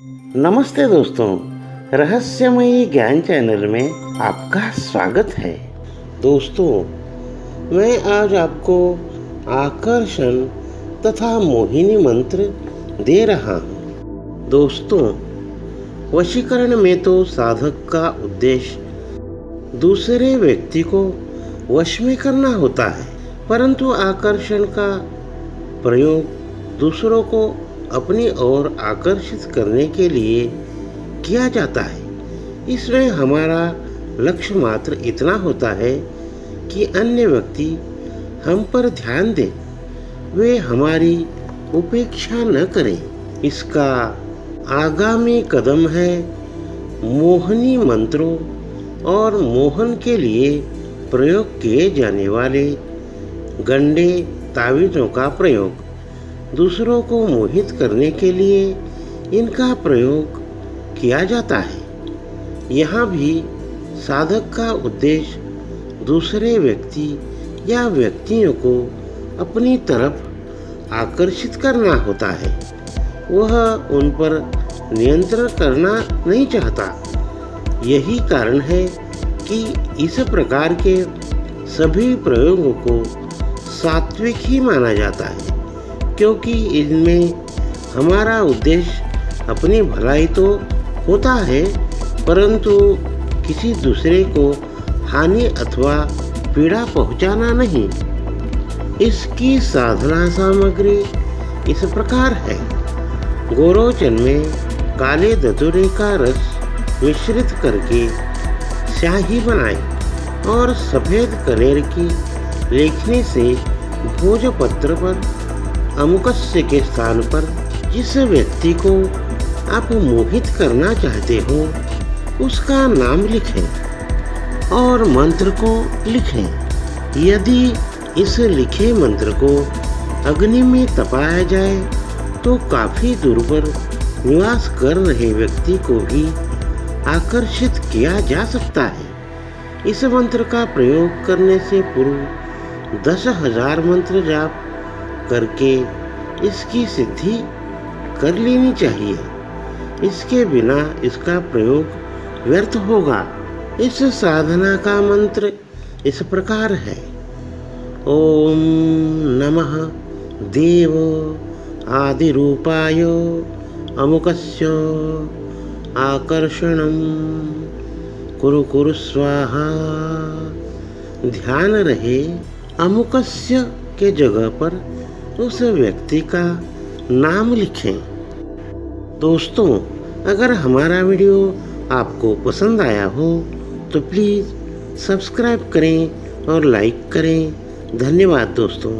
नमस्ते दोस्तों, रहस्यमयी ज्ञान चैनल में आपका स्वागत है। दोस्तों, मैं आज आपको आकर्षण तथा मोहिनी मंत्र दे रहा हूँ। दोस्तों, वशीकरण में तो साधक का उद्देश्य दूसरे व्यक्ति को वश में करना होता है, परंतु आकर्षण का प्रयोग दूसरों को अपनी ओर आकर्षित करने के लिए किया जाता है। इसमें हमारा लक्ष्य मात्र इतना होता है कि अन्य व्यक्ति हम पर ध्यान दें। वे हमारी उपेक्षा न करें। इसका आगामी कदम है मोहनी मंत्रों और मोहन के लिए प्रयोग किए जाने वाले गंडे तावीज़ों का प्रयोग। दूसरों को मोहित करने के लिए इनका प्रयोग किया जाता है। यहाँ भी साधक का उद्देश्य दूसरे व्यक्ति या व्यक्तियों को अपनी तरफ़ आकर्षित करना होता है। वह उन पर नियंत्रण करना नहीं चाहता। यही कारण है कि इस प्रकार के सभी प्रयोगों को सात्विक ही माना जाता है। क्योंकि इनमें हमारा उद्देश्य अपनी भलाई तो होता है, परंतु किसी दूसरे को हानि अथवा पीड़ा पहुंचाना नहीं। इसकी साधना सामग्री इस प्रकार है। गोरोचन में काले दतुरे का रस मिश्रित करके स्याही बनाए और सफ़ेद कनेर की लेखनी से भोजपत्र पर अमुकस्य के स्थान पर जिस व्यक्ति को आप मोहित करना चाहते हो, उसका नाम लिखें और मंत्र को लिखें। यदि इस लिखे मंत्र को अग्नि में तपाया जाए तो काफ़ी दूर पर निवास कर रहे व्यक्ति को भी आकर्षित किया जा सकता है। इस मंत्र का प्रयोग करने से पूर्व दस हज़ार मंत्र जाप करके इसकी सिद्धि कर लेनी चाहिए। इसके बिना इसका प्रयोग व्यर्थ होगा। इस साधना का मंत्र इस प्रकार है। ओम नमः देव आदि रूपाय अमुकस्य आकर्षणम कुरु कुरु स्वाहा। ध्यान रहे अमुकस्य के जगह पर उस व्यक्ति का नाम लिखें। दोस्तों, अगर हमारा वीडियो आपको पसंद आया हो तो प्लीज़ सब्सक्राइब करें और लाइक करें। धन्यवाद दोस्तों।